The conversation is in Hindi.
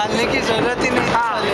डालने की ज़रूरत ही नहीं हाँ।